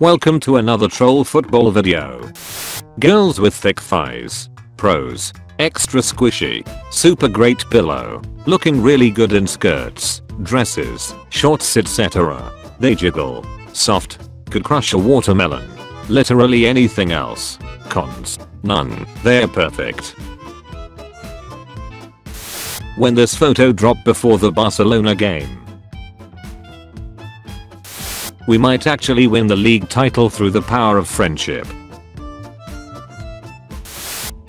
Welcome to another troll football video. Girls with thick thighs. Pros. Extra squishy. Super great pillow. Looking really good in skirts, dresses, shorts etc. They jiggle. Soft. Could crush a watermelon. Literally anything else. Cons. None. They're perfect. When this photo dropped before the Barcelona game, we might actually win the league title through the power of friendship.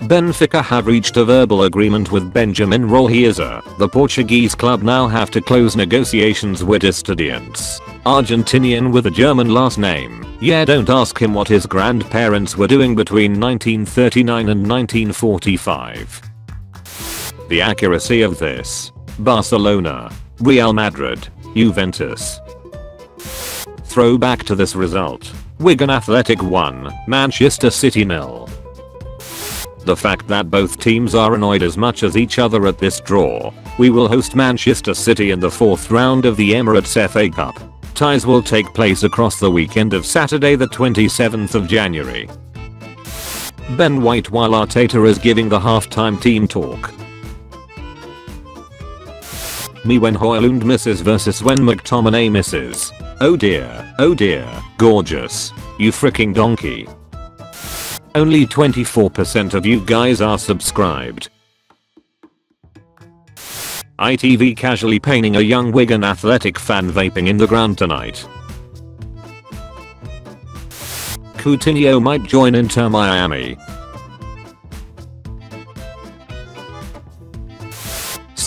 Benfica have reached a verbal agreement with Benjamin Rollheiser. The Portuguese club now have to close negotiations with Estudiantes. Argentinian with a German last name. Yeah don't ask him what his grandparents were doing between 1939 and 1945. The accuracy of this. Barcelona. Real Madrid. Juventus. Throwback to this result. Wigan Athletic 1, Manchester City nil. The fact that both teams are annoyed as much as each other at this draw. We will host Manchester City in the fourth round of the Emirates FA Cup. Ties will take place across the weekend of Saturday the 27th of January. Ben White while Arteta is giving the halftime team talk. Me when Højlund misses versus when McTominay misses. Oh dear, oh dear, gorgeous. You freaking donkey. Only 24% of you guys are subscribed. ITV casually painting a young Wigan athletic fan vaping in the ground tonight. Coutinho might join Inter Miami.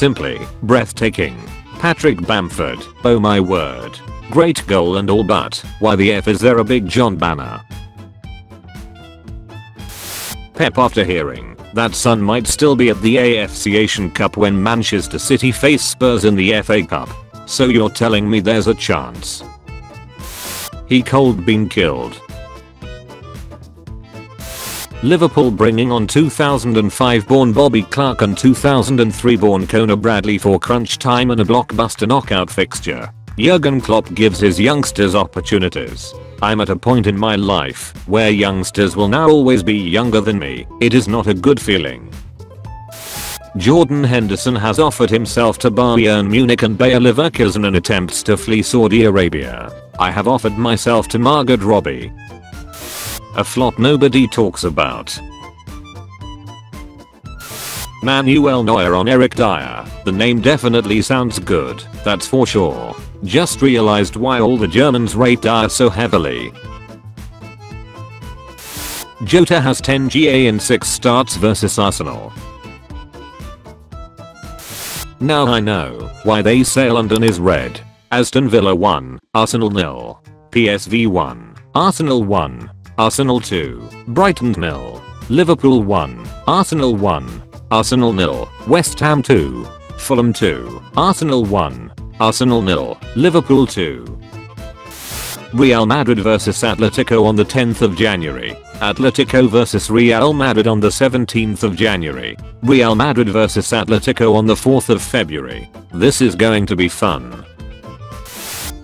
Simply, breathtaking. Patrick Bamford, oh my word. Great goal and all but, why the F is there a big John banner? Pep after hearing that Son might still be at the AFC Asian Cup when Manchester City face Spurs in the FA Cup. So you're telling me there's a chance? He cold been killed. Liverpool bringing on 2005 born Bobby Clark and 2003 born Conor Bradley for crunch time and a blockbuster knockout fixture. Jurgen Klopp gives his youngsters opportunities. I'm at a point in my life where youngsters will now always be younger than me. It is not a good feeling. Jordan Henderson has offered himself to Bayern Munich and Bayer Leverkusen in attempts to flee Saudi Arabia. I have offered myself to Margot Robbie. A flop nobody talks about. Manuel Neuer on Eric Dier. The name definitely sounds good, that's for sure. Just realized why all the Germans rate Dier so heavily. Jota has 10 GA in 6 starts versus Arsenal. Now I know why they say London is red. Aston Villa 1, Arsenal nil. PSV 1, Arsenal 1, Arsenal 2, Brighton nil. Liverpool 1, Arsenal 1, Arsenal nil, West Ham 2, Fulham 2, Arsenal 1, Arsenal nil, Liverpool 2. Real Madrid vs Atletico on the 10th of January. Atletico vs Real Madrid on the 17th of January. Real Madrid vs Atletico on the 4th of February. This is going to be fun.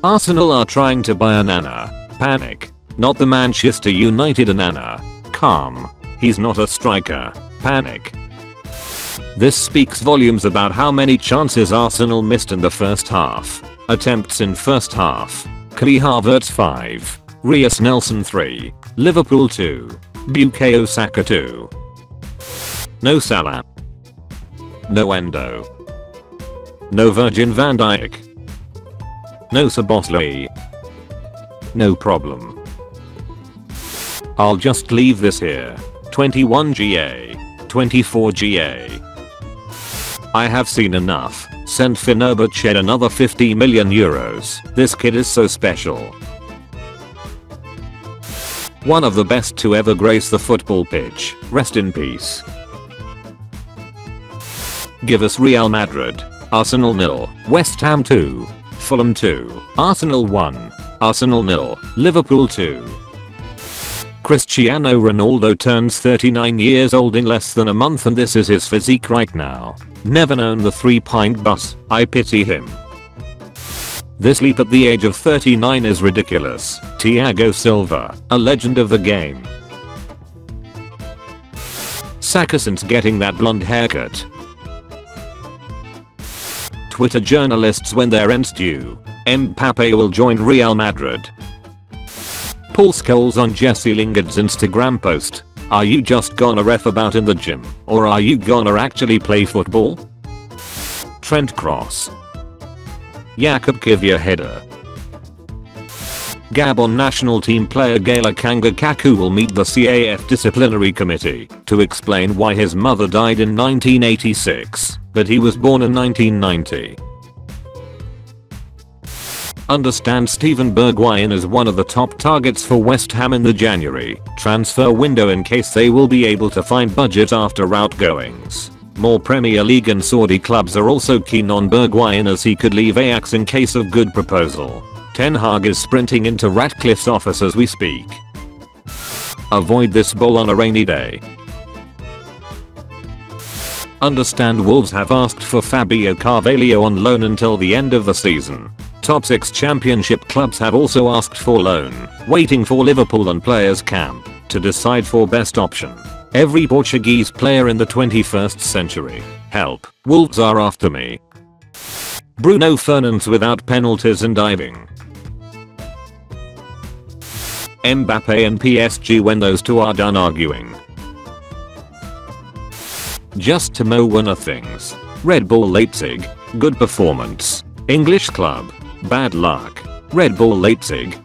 Arsenal are trying to buy Onana. Panic. Not the Manchester United Onana. Calm. He's not a striker. Panic. This speaks volumes about how many chances Arsenal missed in the first half. Attempts in first half. Kai Havertz 5. Reiss Nelson 3. Liverpool 2. Bukayo Saka 2. No Salah. No Endo. No Virgil van Dijk. No Szoboszlai. No problem. I'll just leave this here. 21 GA. 24 GA. I have seen enough. Send Fenerbahce another 50 million euros. This kid is so special. One of the best to ever grace the football pitch. Rest in peace. Give us Real Madrid. Arsenal nil. West Ham 2. Fulham 2. Arsenal 1. Arsenal nil. Liverpool 2. Cristiano Ronaldo turns 39 years old in less than a month and this is his physique right now. Never known the 3 pint bus, I pity him. This leap at the age of 39 is ridiculous. Thiago Silva, a legend of the game. Saka since getting that blonde haircut. Twitter journalists when their rent's due. Mbappe will join Real Madrid. Paul Scholes on Jesse Lingard's Instagram post. Are you just gonna ref about in the gym? Or are you gonna actually play football? Trent Cross. Jakub Kiwior header. Gabon national team player Gaël Kanga Kaku will meet the CAF disciplinary committee to explain why his mother died in 1986, but he was born in 1990. Understand Steven Bergwijn is one of the top targets for West Ham in the January transfer window in case they will be able to find budget after outgoings. More Premier League and Saudi clubs are also keen on Bergwijn as he could leave Ajax in case of good proposal. Ten Hag is sprinting into Ratcliffe's office as we speak. Avoid this ball on a rainy day. Understand Wolves have asked for Fabio Carvalho on loan until the end of the season. Top 6 championship clubs have also asked for loan, waiting for Liverpool and players camp to decide for best option. Every Portuguese player in the 21st century. Help, Wolves are after me. Bruno Fernandes without penalties and diving. Mbappe and PSG when those two are done arguing. Just to know one of things. Red Bull Leipzig, good performance. English club, bad luck. Red Bull Leipzig.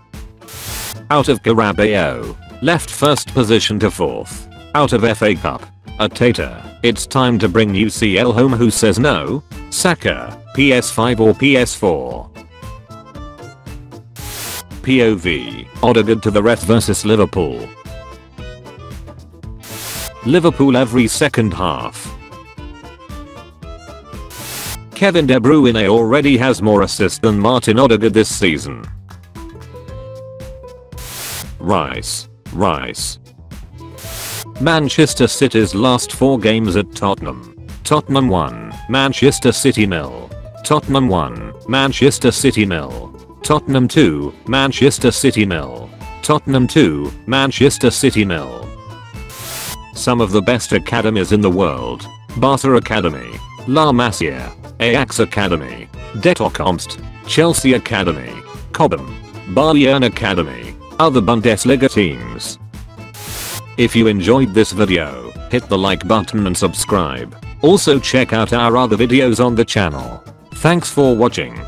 Out of Carabao, left first position to fourth. Out of FA Cup, a tater. It's time to bring UCL home who says no? Saka, PS5 or PS4. POV, Odegaard to the ref versus Liverpool. Liverpool every second half. Kevin De Bruyne already has more assists than Martin Odegaard this season. Rice. Rice. Manchester City's last 4 games at Tottenham. Tottenham 1, Manchester City nil. Tottenham 1, Manchester City nil. Tottenham 2, Manchester City nil. Tottenham 2, Manchester City nil. Some of the best academies in the world. Barca Academy, La Masia, Ajax Academy, De Toekomst, Chelsea Academy, Cobham, Bayern Academy, other Bundesliga teams. If you enjoyed this video, hit the like button and subscribe. Also check out our other videos on the channel. Thanks for watching.